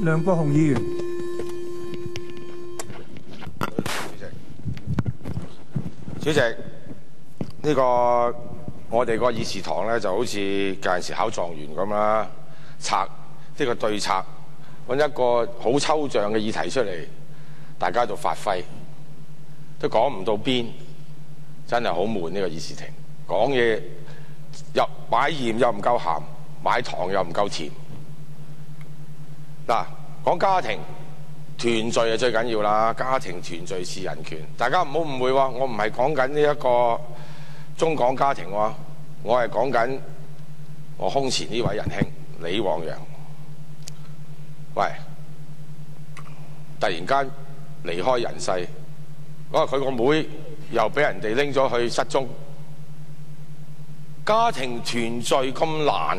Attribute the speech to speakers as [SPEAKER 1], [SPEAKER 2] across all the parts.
[SPEAKER 1] 梁國雄議員，
[SPEAKER 2] 主席，主席，呢、個我哋個議事堂咧就好似有陣時考狀元咁啦，策呢個對策，揾一個好抽象嘅議題出嚟，大家喺度發揮，都講唔到邊，真係好悶呢、個議事亭，講嘢又買鹽又唔夠鹹，買糖又唔夠甜。嗱，講家庭團聚係最緊要啦，家庭團聚是人權。大家唔好誤會，我唔係講緊呢一個中港家庭喎，我係講緊我胸前呢位仁兄李旺陽。喂，突然間離開人世，嗰佢個妹又俾人哋拎咗去失蹤，家庭團聚咁難。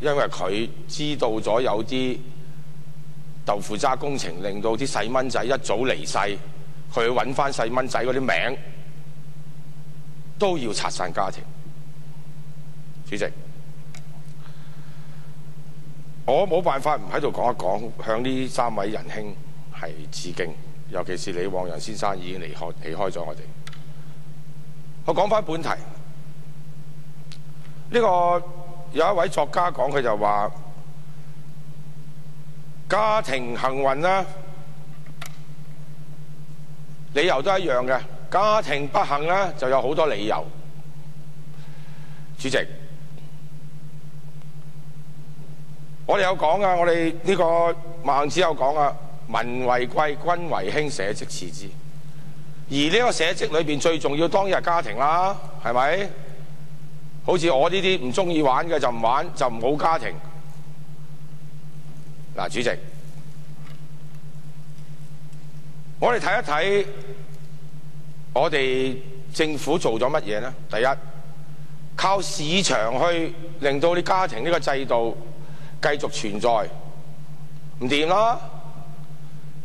[SPEAKER 2] 因為佢知道咗有啲豆腐渣工程，令到啲細蚊仔一早離世，佢揾翻細蚊仔嗰啲名，都要拆散家庭。主席，我冇辦法唔喺度講一講，向呢三位仁兄係致敬，尤其是李旺陽先生已經離開離開咗我哋。我講翻本題，呢個。有一位作家講，佢就話家庭幸運啦，理由都一樣嘅。家庭不幸咧，就有好多理由。主席，我哋有講啊，我哋呢個孟子有講啊，民為貴，君為輕，社稷次之。而呢個社稷裏邊最重要，當然係家庭啦，係咪？好似我呢啲唔中意玩嘅就唔玩，就唔好家庭。嗱，主席，我哋睇一睇我哋政府做咗乜嘢呢？第一，靠市場去令到啲家庭呢個制度繼續存在，唔掂啦！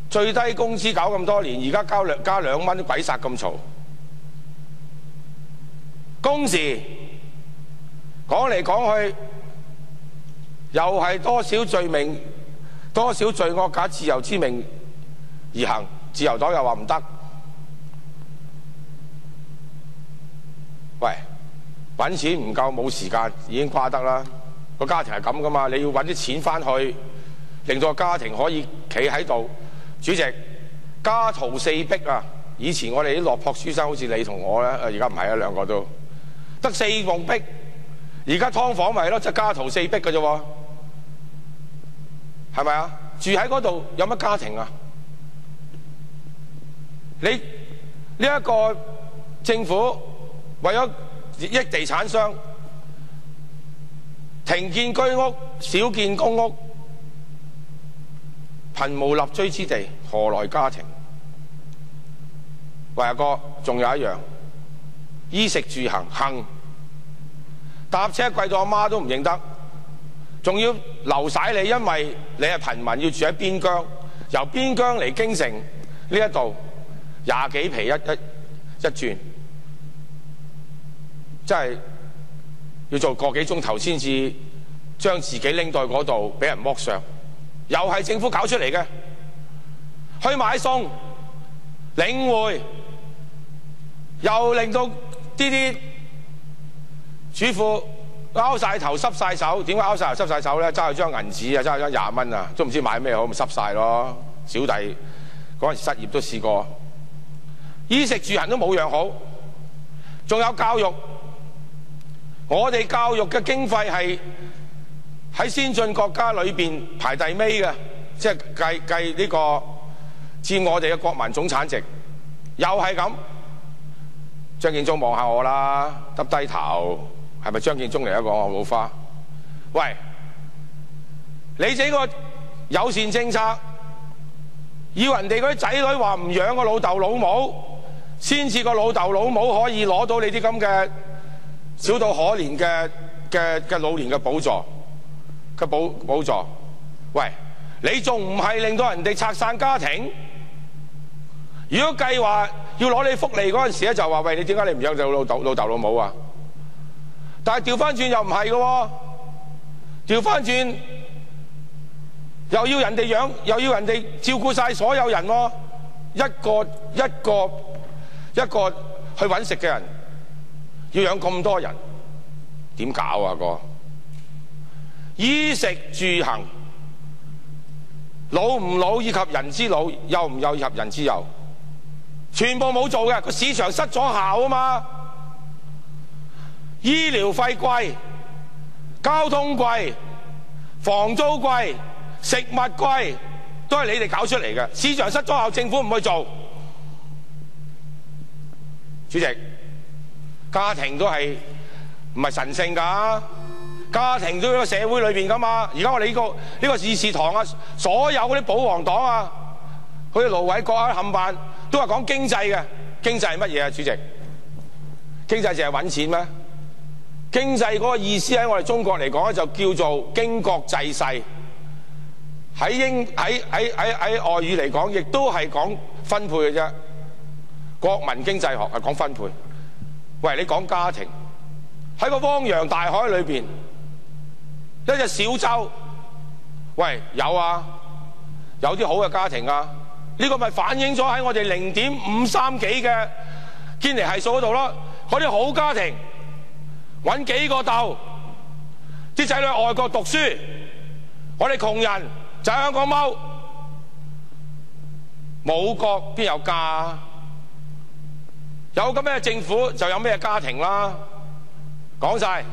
[SPEAKER 2] 最低工資搞咁多年，而家交兩加兩蚊，鬼殺咁嘈，工時。講嚟講去，又係多少罪名、多少罪惡假自由之名而行。自由黨又話唔得。喂，揾錢唔夠冇時間，已經瓜得啦。個家庭係咁噶嘛，你要揾啲錢翻去，令到個家庭可以企喺度。主席，家徒四壁啊！以前我哋啲落魄書生，好似你同我咧，而家唔係啊，兩個都得四棟壁。而家劏房咪咯，即係家徒四壁嘅啫喎，係咪啊？住喺嗰度有乜家庭啊？你呢一個政府為咗益地產商，停建居屋，少建公屋，貧無立錐之地，何來家庭？喂，阿哥，仲有一樣，衣食住行行。搭車貴到阿媽都唔認得，仲要留晒你，因為你係貧民，要住喺邊疆，由邊疆嚟京城呢一度廿幾皮一一一轉，真係要做個幾鐘頭先至將自己拎到嗰度俾人剝削，又係政府搞出嚟嘅。去買餸領匯，又令到啲啲。主婦拗晒頭濕晒手，點解拗晒頭濕晒手咧？揸住張銀紙啊，揸住張廿蚊啊，都唔知買咩好，咪濕晒咯。小弟嗰陣時失業都試過，衣食住行都冇樣好。仲有教育，我哋教育嘅經費係喺先進國家裏邊排第尾嘅，即係計計呢個佔我哋嘅國民總產值，又係咁。張建宗望下我啦，耷低頭。係咪張建宗嚟一個老花？喂，你這個友善政策要人哋嗰啲仔女話唔養個老豆老母，先至個老豆老母可以攞到你啲咁嘅少到可憐嘅嘅嘅老年嘅補助嘅補補助。喂，你仲唔係令到人哋拆散家庭？如果計劃要攞你福利嗰陣時咧，就話喂，你點解你唔養到老豆老豆老母啊？但係調翻轉又唔係嘅喎，調翻轉又要人哋養，又要人哋照顧晒所有人喎，一個一個一個去揾食嘅人，要養咁多人，點搞啊哥？衣食住行，老唔老以及人之老，幼唔幼以及人之幼。全部冇做嘅，個市場失咗效啊嘛！醫療費貴，交通貴，房租貴，食物貴，都係你哋搞出嚟嘅。市場失咗效，政府唔去做。主席，家庭都係唔係神聖㗎？家庭都喺個社會裏邊㗎嘛。而家我哋呢個呢個議事堂啊，所有嗰啲保皇黨啊，好似盧偉國啊、冚辦。都係講經濟嘅，經濟係乜嘢啊？主席，經濟淨係揾錢咩？經濟嗰個意思喺我哋中國嚟講咧，就叫做經國濟世。喺英喺喺喺喺外語嚟講，亦都係講分配嘅啫。國民經濟學係講分配。喂，你講家庭喺個汪洋大海裏邊，一隻小舟，喂有啊，有啲好嘅家庭啊。呢個咪反映咗喺我哋零點五三幾嘅堅尼係數嗰度咯。嗰啲好家庭揾幾個竇，啲仔女外國讀書，我哋窮人就喺香港踎，冇國邊有家？有咁咩政府就有咩家庭啦。講晒。